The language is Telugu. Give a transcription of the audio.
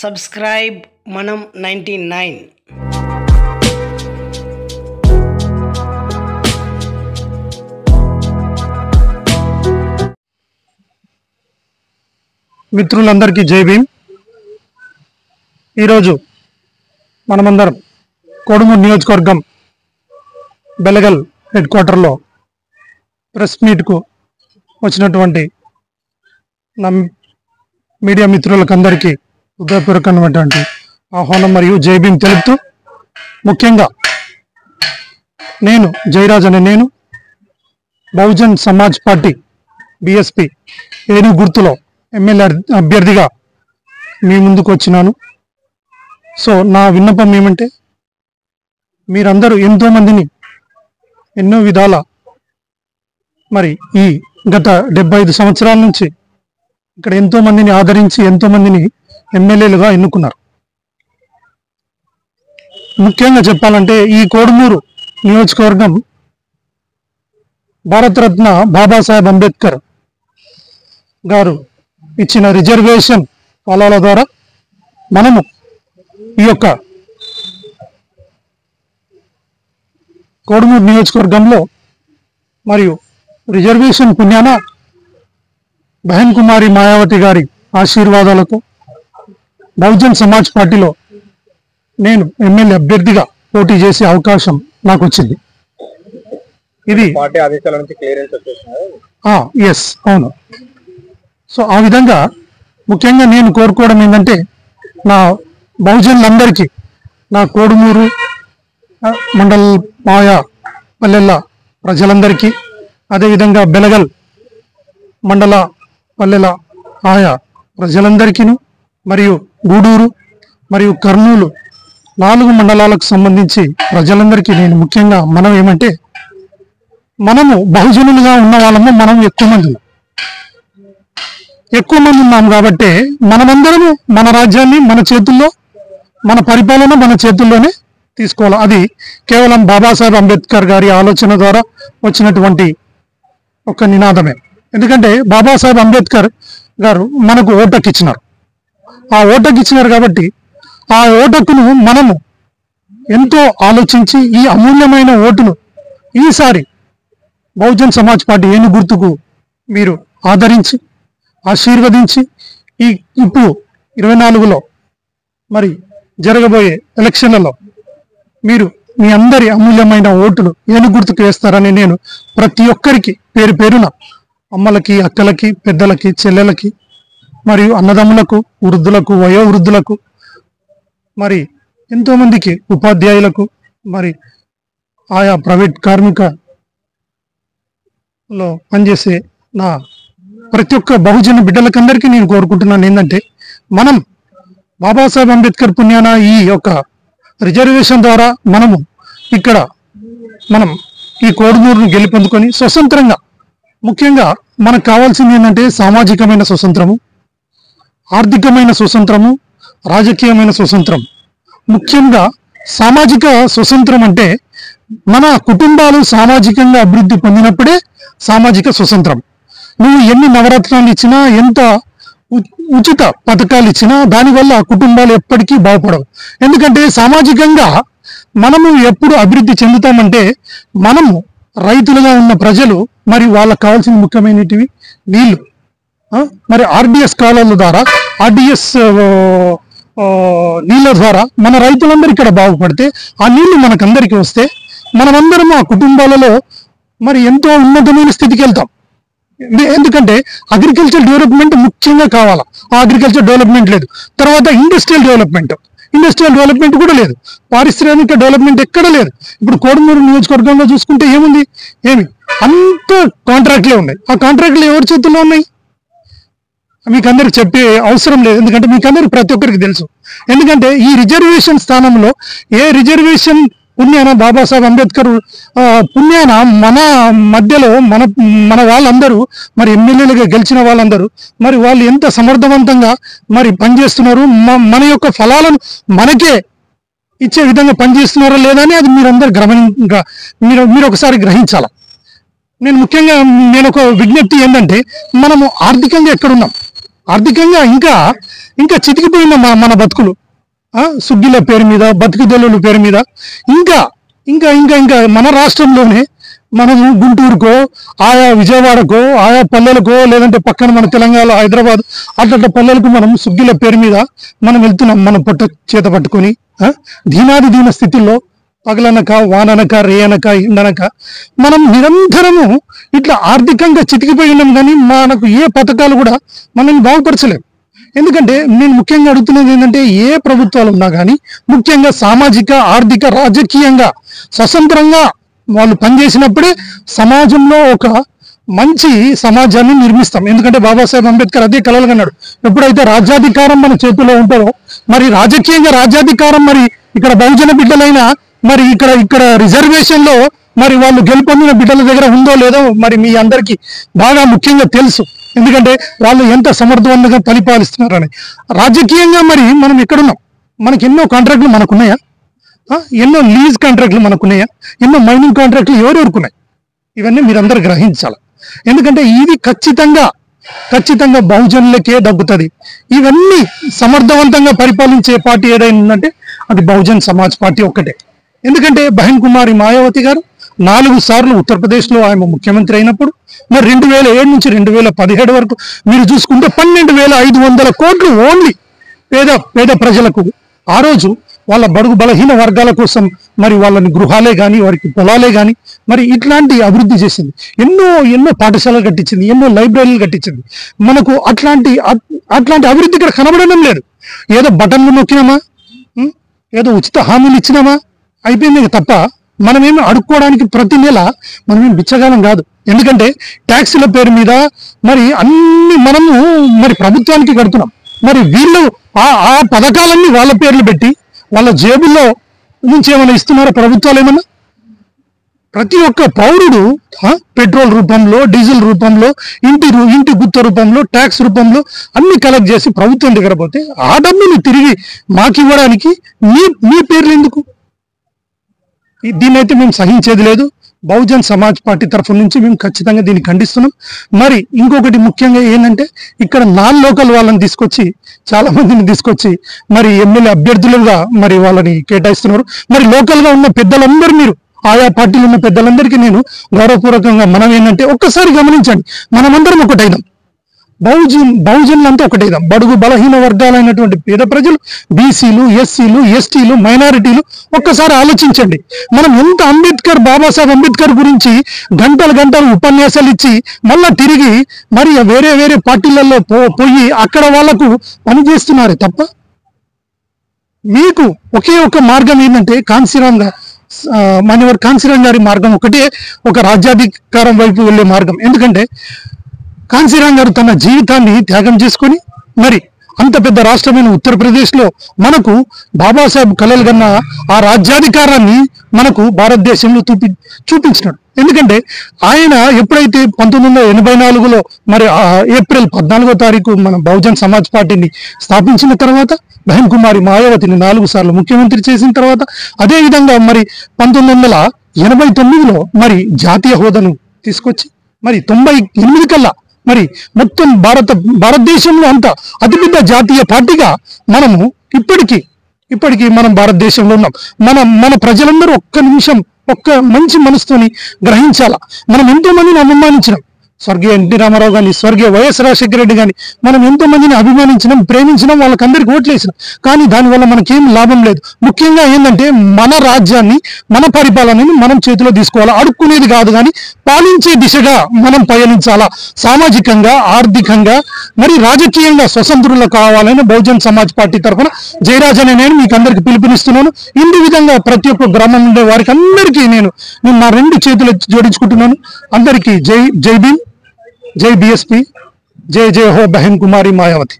సబ్స్క్రైబ్ మనం నైంటీ నైన్. మిత్రులందరికీ జై భీమ్. ఈరోజు మనమందరం కొడుము నియోజకవర్గం బెలగల్ హెడ్ క్వార్టర్లో ప్రెస్ మీట్కు వచ్చినటువంటి నా మీడియా మిత్రులకందరికీ హృదయపూర్వకమైనటువంటి ఆహ్వానం మరియు జై భీమ్ తెలుపుతూ ముఖ్యంగా నేను జయరాజ్ అనే నేను బహుజన్ సమాజ్ పార్టీ బిఎస్పి ఏను గుర్తులో ఎమ్మెల్యే అభ్యర్థిగా మీ ముందుకు వచ్చినాను. సో నా విన్నపం ఏమంటే మీరందరూ ఎంతో మందిని ఎన్నో విధాల మరి ఈ గత డెబ్బై ఐదు సంవత్సరాల నుంచి ఇక్కడ ఎంతో మందిని ఆదరించి ఎంతో మందిని ఎమ్మెల్యేలుగా ఎన్నుకున్నారు. ముఖ్యంగా చెప్పాలంటే ఈ కోడుమూరు నియోజకవర్గం భారతరత్న బాబాసాహెబ్ అంబేద్కర్ గారు ఇచ్చిన రిజర్వేషన్ పాలాల ద్వారా మనము ఈ యొక్క కోడుమూరు నియోజకవర్గంలో మరియు రిజర్వేషన్ పుణ్యాన బహన్ కుమారి మాయావతి గారి ఆశీర్వాదాలతో బహుజన్ సమాజ్ పార్టీలో నేను ఎమ్మెల్యే అభ్యర్థిగా పోటీ చేసే అవకాశం నాకు వచ్చింది ఇది పార్టీ ఆదేశాల నుంచి క్లియరెన్స్ వచ్చేసినాయి ఎస్ అవును. సో ఆ విధంగా ముఖ్యంగా నేను కోరుకోవడం ఏంటంటే నా బహుజనులందరికీ నా కోడుమూరు మండల్ మాయా పల్లెల ప్రజలందరికీ అదేవిధంగా బెలగల్ మండల పల్లెల ఆయా ప్రజలందరికీను మరియు గూడూరు మరియు కర్నూలు నాలుగు మండలాలకు సంబంధించి ప్రజలందరికీ నేను ముఖ్యంగా మనం ఏమంటే మనము బహుజనులుగా ఉన్న వాళ్ళము మనం ఎక్కువ మంది. ఎక్కువ మంది ఉన్నాం కాబట్టి మనమందరము మన రాజ్యాన్ని మన చేతుల్లో మన పరిపాలన మన చేతుల్లోనే తీసుకోవాలి. అది కేవలం బాబాసాహెబ్ అంబేద్కర్ గారి ఆలోచన ద్వారా వచ్చినటువంటి ఒక నినాదమే. ఎందుకంటే బాబాసాహెబ్ అంబేద్కర్ గారు మనకు ఓటకు ఇచ్చినారు. ఆ ఓటకు ఇచ్చినారు కాబట్టి ఆ ఓటకును మనము ఎంతో ఆలోచించి ఈ అమూల్యమైన ఓటును ఈసారి బహుజన్ సమాజ్ పార్టీ ఏను గుర్తుకు మీరు ఆదరించి ఆశీర్వదించి ఈ ఇప్పుడు ఇరవై నాలుగులో మరి జరగబోయే ఎలక్షన్లలో మీరు మీ అందరి అమూల్యమైన ఓటును ఏను గుర్తుకు వేస్తారని నేను ప్రతి ఒక్కరికి పేరు పేరున అమ్మలకి అక్కలకి పెద్దలకి చెల్లెలకి మరియు అన్నదమ్ములకు వృద్ధులకు వయోవృద్ధులకు మరి ఎంతోమందికి ఉపాధ్యాయులకు మరి ఆయా ప్రైవేట్ కార్మికలో పనిచేసే నా ప్రతి ఒక్క బహుజన బిడ్డలకందరికీ నేను కోరుకుంటున్నాను ఏంటంటే మనం బాబాసాహెబ్ అంబేద్కర్ పుణ్యాన ఈ యొక్క రిజర్వేషన్ ద్వారా మనము ఇక్కడ మనం ఈ కోడుమూరును గెలిపొందుకొని స్వతంత్రంగా ముఖ్యంగా మనకు కావాల్సింది ఏంటంటే సామాజికమైన స్వతంత్రము. ఆర్థికమైన స్వతంత్రము రాజకీయమైన స్వతంత్రం. ముఖ్యంగా సామాజిక స్వతంత్రం అంటే మన కుటుంబాలు సామాజికంగా అభివృద్ధి పొందినప్పుడే సామాజిక స్వతంత్రం. నువ్వు ఎన్ని నవరత్నాలు ఇచ్చినా ఎంత ఉ- ఉచిత పథకాలు ఇచ్చినా దానివల్ల ఆ కుటుంబాలు ఎప్పటికీ బాగుపడవు. ఎందుకంటే సామాజికంగా మనము ఎప్పుడు అభివృద్ధి చెందుతామంటే మనము రైతులుగా ఉన్న ప్రజలు మరి వాళ్ళకి కావాల్సిన ముఖ్యమైనటివి నీళ్ళు మరి ఆర్డిఎస్ కాలాల ద్వారా ఆర్డిఎస్ నీళ్ళ ద్వారా మన రైతులందరూ ఇక్కడ బాగుపడితే ఆ నీళ్ళు మనకందరికీ వస్తే మనమందరం ఆ కుటుంబాలలో మరి ఎంతో ఉన్నతమైన స్థితికి వెళ్తాం. ఎందుకంటే అగ్రికల్చర్ డెవలప్మెంట్ ముఖ్యంగా కావాలా. ఆ అగ్రికల్చర్ డెవలప్మెంట్ లేదు. తర్వాత ఇండస్ట్రియల్ డెవలప్మెంట్. ఇండస్ట్రియల్ డెవలప్మెంట్ కూడా లేదు. పారిశ్రామిక డెవలప్మెంట్ ఎక్కడ లేదు. ఇప్పుడు కోడమూరు నియోజకవర్గంలో చూసుకుంటే ఏముంది? ఏమి? అంత కాంట్రాక్ట్లే ఉన్నాయి. ఆ కాంట్రాక్ట్లు ఎవరి చేతుల్లో ఉన్నాయి? మీకు అందరికి చెప్పే అవసరం లేదు. ఎందుకంటే మీకు అందరికి ప్రతి ఒక్కరికి తెలుసు. ఎందుకంటే ఈ రిజర్వేషన్ స్థానంలో ఏ రిజర్వేషన్ పుణ్యాన బాబాసాహెబ్ అంబేద్కర్ పుణ్యాన మన మధ్యలో మన మన వాళ్ళందరూ మరి ఎమ్మెల్యేలుగా గెలిచిన వాళ్ళందరూ మరి వాళ్ళు ఎంత సమర్థవంతంగా మరి పనిచేస్తున్నారు మన యొక్క ఫలాలను మనకే ఇచ్చే విధంగా పనిచేస్తున్నారా లేదా అని అది మీరందరూ గమని మీరు మీరు ఒకసారి గ్రహించాల. నేను ముఖ్యంగా నేను ఒక విజ్ఞప్తి ఏంటంటే మనము ఆర్థికంగా ఎక్కడున్నాం? ఆర్థికంగా ఇంకా ఇంకా చితికిపోయిన మన మన బతుకులు. సుగ్గిల పేరు మీద బతుకుదొల్లుల పేరు మీద. ఇంకా ఇంకా ఇంకా ఇంకా మన రాష్ట్రంలోనే మనము గుంటూరుకో ఆయా విజయవాడకో ఆయా పల్లెలకో లేదంటే పక్కన మన తెలంగాణ హైదరాబాద్ అట్లా పల్లెలకు మనం సుగ్గిల పేరు మీద మనం వెళ్తున్నాం మన పొట్ట చేత పట్టుకొని. దీనాది దీన స్థితిలో పగలనక వాననక రేయనక ఎండనక మనం నిరంతరము ఇట్లా ఆర్థికంగా చితికిపోయి ఉన్నాం కానీ మనకు ఏ పథకాలు కూడా మనల్ని బాగుపరచలేవు. ఎందుకంటే నేను ముఖ్యంగా అడుగుతున్నది ఏంటంటే ఏ ప్రభుత్వాలు ఉన్నా కానీ ముఖ్యంగా సామాజిక ఆర్థిక రాజకీయంగా స్వతంత్రంగా వాళ్ళు పనిచేసినప్పుడే సమాజంలో ఒక మంచి సమాజాన్ని నిర్మిస్తాం. ఎందుకంటే బాబాసాహెబ్ అంబేద్కర్ అదే కలలు కన్నాడు. ఎప్పుడైతే రాజ్యాధికారం మన చేతిలో ఉంటుందో మరి రాజకీయంగా రాజ్యాధికారం మరి ఇక్కడ బహుజన బిడ్డలైన మరి ఇక్కడ ఇక్కడ రిజర్వేషన్లో మరి వాళ్ళు గెలుపొందిన బిడ్డల దగ్గర ఉందో లేదో మరి మీ అందరికీ బాగా ముఖ్యంగా తెలుసు. ఎందుకంటే వాళ్ళు ఎంత సమర్థవంతంగా పరిపాలిస్తున్నారని. రాజకీయంగా మరి మనం ఎక్కడున్నాం? మనకి ఎన్నో కాంట్రాక్ట్లు మనకున్నాయా? ఎన్నో లీజ్ కాంట్రాక్ట్లు మనకున్నాయా? ఎన్నో మైనింగ్ కాంట్రాక్ట్లు ఎవరెవరుకున్నాయి? ఇవన్నీ మీరందరూ గ్రహించాలి. ఎందుకంటే ఇది ఖచ్చితంగా ఖచ్చితంగా బహుజనులకే దక్కుతుంది. ఇవన్నీ సమర్థవంతంగా పరిపాలించే పార్టీ ఏదైనా ఉందంటే అది బహుజన్ సమాజ్ పార్టీ ఒక్కటే. ఎందుకంటే బహన్ కుమారి మాయావతి గారు నాలుగు సార్లు ఉత్తరప్రదేశ్లో ఆమె ముఖ్యమంత్రి అయినప్పుడు మరి రెండు వేల ఏడు నుంచి రెండు వేల పదిహేడు వరకు మీరు చూసుకుంటే పన్నెండు వేల ఐదు వందల కోట్లు ఓన్లీ పేద పేద ప్రజలకు. ఆ రోజు వాళ్ళ బడుగు బలహీన వర్గాల కోసం మరి వాళ్ళని గృహాలే కానీ వారికి పొలాలే కానీ మరి ఇట్లాంటి అభివృద్ధి చేసింది. ఎన్నో ఎన్నో పాఠశాలలు కట్టించింది ఎన్నో లైబ్రరీలు కట్టించింది. మనకు అట్లాంటి అట్- అట్లాంటి అభివృద్ధి ఇక్కడ కనబడడం లేదు. ఏదో బటన్లు నొక్కినామా? ఏదో ఉచిత హామీలు ఇచ్చినామా? అయిపోయింది తప్ప. మనమేమి అడుక్కోవడానికి ప్రతి నెల మనమేం బిచ్చగాలం కాదు. ఎందుకంటే ట్యాక్సీల పేరు మీద మరి అన్ని మనము మరి ప్రభుత్వానికి కడుతున్నాం. మరి వీళ్ళు ఆ ఆ పథకాలన్నీ వాళ్ళ పేర్లు పెట్టి వాళ్ళ జేబుల్లో నుంచి ఏమైనా ఇస్తున్నారా ప్రభుత్వాలు ఏమన్నా? ప్రతి ఒక్క పౌరుడు పెట్రోల్ రూపంలో డీజిల్ రూపంలో ఇంటి రూ- ఇంటి గుత్త రూపంలో ట్యాక్స్ రూపంలో అన్ని కలెక్ట్ చేసి ప్రభుత్వం దగ్గర పోతే ఆ డబ్బుని తిరిగి మాకు ఇవ్వడానికి మీ మీ పేర్లు ఎందుకు? దీన్నైతే మేము సహించేది లేదు. బహుజన్ సమాజ్ పార్టీ తరఫు నుంచి మేము ఖచ్చితంగా దీన్ని ఖండిస్తున్నాం. మరి ఇంకొకటి ముఖ్యంగా ఏంటంటే ఇక్కడ నాన్ లోకల్ వాళ్ళని తీసుకొచ్చి చాలా మందిని తీసుకొచ్చి మరి ఎమ్మెల్యే అభ్యర్థులుగా మరి వాళ్ళని కేటాయిస్తున్నారు. మరి లోకల్గా ఉన్న పెద్దలందరూ మీరు ఆయా పార్టీలు ఉన్న పెద్దలందరికీ నేను గౌరవపూర్వకంగా మనం ఏంటంటే ఒక్కసారి గమనించండి. మనమందరం ఒకటైనాం. బహుజన్ బహుజనులంతా ఒకటే బడుగు బలహీన వర్గాలైనటువంటి పేద ప్రజలు బీసీలు ఎస్సీలు ఎస్టీలు మైనారిటీలు ఒక్కసారి ఆలోచించండి. మనం ఎంత అంబేద్కర్ బాబాసాహెబ్ అంబేద్కర్ గురించి గంటలు గంటలు ఉపన్యాసాలు ఇచ్చి మళ్ళా తిరిగి మరి వేరే వేరే పార్టీలలో పో పోయి అక్కడ వాళ్ళకు పని చేస్తున్నారు తప్ప? మీకు ఒకే ఒక మార్గం ఏంటంటే కాన్సీరామ్గా ఆ, కాన్సీరామ్ గారి మార్గం ఒకటే ఒక రాజ్యాధికారం వైపు వెళ్ళే మార్గం. ఎందుకంటే కాంశీరామ్ గారు తన జీవితాన్ని త్యాగం చేసుకొని మరి అంత పెద్ద రాష్ట్రమైన ఉత్తరప్రదేశ్లో మనకు బాబాసాహెబ్ కలలు కన్న ఆ రాజ్యాధికారాన్ని మనకు భారతదేశంలో చూపి చూపించినాడు. ఎందుకంటే ఆయన ఎప్పుడైతే పంతొమ్మిది వందల ఎనభై నాలుగులో మరి ఏప్రిల్ పద్నాలుగో తారీఖు మన బహుజన్ సమాజ్ పార్టీని స్థాపించిన తర్వాత బహన్ కుమారి మాయావతిని నాలుగు సార్లు ముఖ్యమంత్రి చేసిన తర్వాత అదే విధంగా మరి పంతొమ్మిది వందల ఎనభై తొమ్మిదిలో మరి జాతీయ హోదాను తీసుకొచ్చి మరి తొంభై ఎనిమిది కల్లా మరి మొత్తం భారత భారతదేశంలో అంతా అతిపెద్ద జాతీయ పార్టీగా మనము ఇప్పటికీ ఇప్పటికీ మనం భారతదేశంలో ఉన్నాం. మన మన ప్రజలందరూ ఒక్క నిమిషం ఒక్క మంచి మనసుతోని గ్రహించాలా? మనం ఎంతో మందిని అవమానించినాం స్వర్గీయ ఎన్టీ రామారావు కానీ స్వర్గీయ వైఎస్ రాజశేఖర రెడ్డి కానీ మనం ఎంతో మందిని అభిమానించినాం ప్రేమించినాం వాళ్ళకందరికి ఓట్లేసినాం కానీ దానివల్ల మనకేం లాభం లేదు. ముఖ్యంగా ఏంటంటే మన రాజ్యాన్ని మన పరిపాలనని మనం చేతిలో తీసుకోవాలా? అడుక్కునేది కాదు కానీ పాలించే దిశగా మనం పయనించాలా? సామాజికంగా ఆర్థికంగా మరి రాజకీయంగా స్వతంత్రులు కావాలని బహుజన్ సమాజ్ పార్టీ తరఫున జయరాజనే నేను మీకు అందరికి పిలుపునిస్తున్నాను. ఇందు విధంగా ప్రతి ఒక్క గ్రామం ఉండే వారికి అందరికీ నేను నేను నా రెండు చేతులు జోడించుకుంటున్నాను. అందరికీ జై జై భీమ్. జై బిఎస్పి జై జై హో బహన్ కుమారి మాయావతి